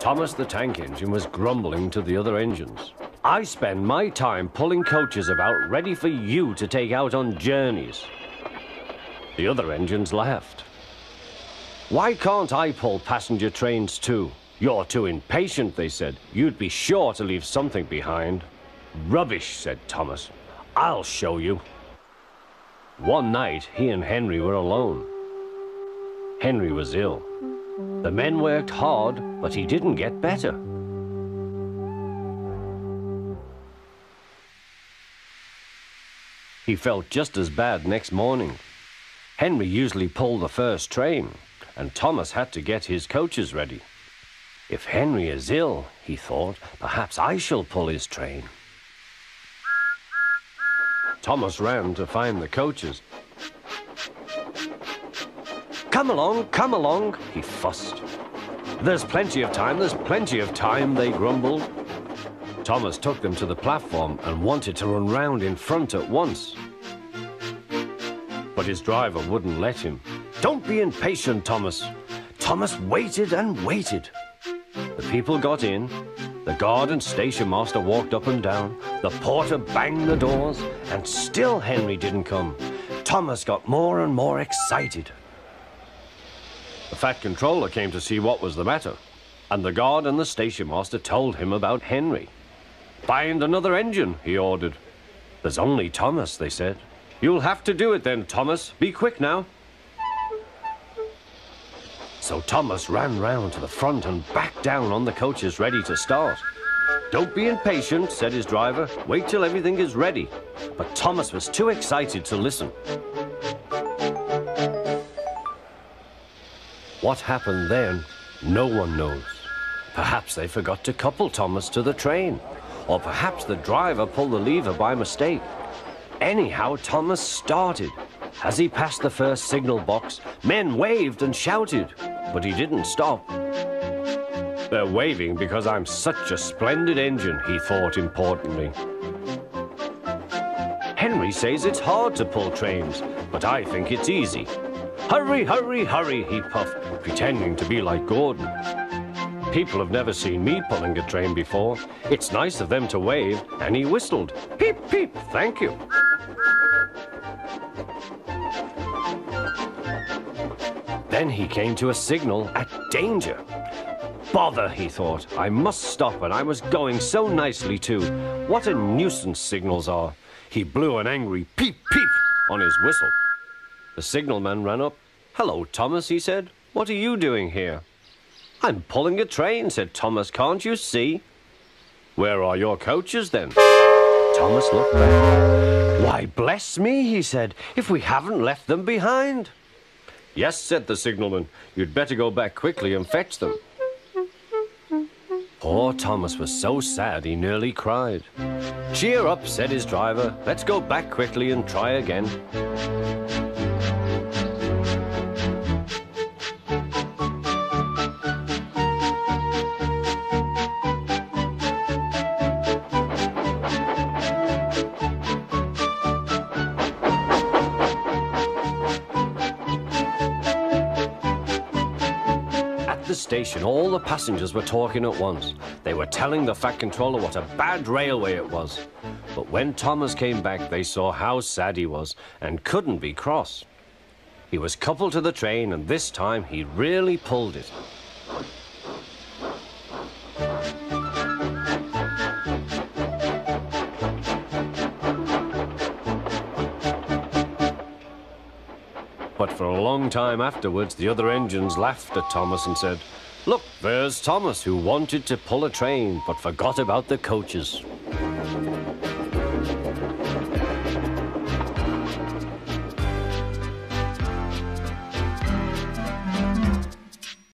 Thomas the tank engine was grumbling to the other engines. I spend my time pulling coaches about ready for you to take out on journeys. The other engines laughed. Why can't I pull passenger trains too? You're too impatient, they said. You'd be sure to leave something behind. Rubbish, said Thomas. I'll show you. One night, he and Henry were alone. Henry was ill. The men worked hard, but he didn't get better. He felt just as bad next morning. Henry usually pulled the first train, and Thomas had to get his coaches ready. If Henry is ill, he thought, perhaps I shall pull his train. Thomas ran to find the coaches. Come along, come along, he fussed. There's plenty of time, there's plenty of time, they grumbled. Thomas took them to the platform and wanted to run round in front at once. But his driver wouldn't let him. Don't be impatient, Thomas. Thomas waited and waited. The people got in. The guard and station master walked up and down. The porter banged the doors, and still Henry didn't come. Thomas got more and more excited. The fat controller came to see what was the matter, and the guard and the station master told him about Henry. Find another engine, he ordered. There's only Thomas, they said. You'll have to do it then, Thomas. Be quick now. So Thomas ran round to the front and back down on the coaches ready to start. Don't be impatient, said his driver. Wait till everything is ready. But Thomas was too excited to listen. What happened then, no one knows. Perhaps they forgot to couple Thomas to the train. Or perhaps the driver pulled the lever by mistake. Anyhow, Thomas started. As he passed the first signal box, men waved and shouted, but he didn't stop. They're waving because I'm such a splendid engine, he thought importantly. Henry says it's hard to pull trains, but I think it's easy. Hurry, hurry, hurry, he puffed, pretending to be like Gordon. People have never seen me pulling a train before. It's nice of them to wave, and he whistled. Peep, peep, thank you. Then he came to a signal at danger. Bother, he thought. I must stop, and I was going so nicely too. What a nuisance signals are. He blew an angry peep, peep on his whistle. The signalman ran up. Hello, Thomas, he said. What are you doing here? I'm pulling a train, said Thomas. Can't you see? Where are your coaches, then? Thomas looked back. Why, bless me, he said, if we haven't left them behind. Yes, said the signalman. You'd better go back quickly and fetch them. Poor Thomas was so sad he nearly cried. Cheer up, said his driver. Let's go back quickly and try again. The station, all the passengers were talking at once. They were telling the Fat Controller what a bad railway it was. But when Thomas came back, they saw how sad he was and couldn't be cross. He was coupled to the train, and this time he really pulled it. But for a long time afterwards, the other engines laughed at Thomas and said, Look, there's Thomas who wanted to pull a train but forgot about the coaches.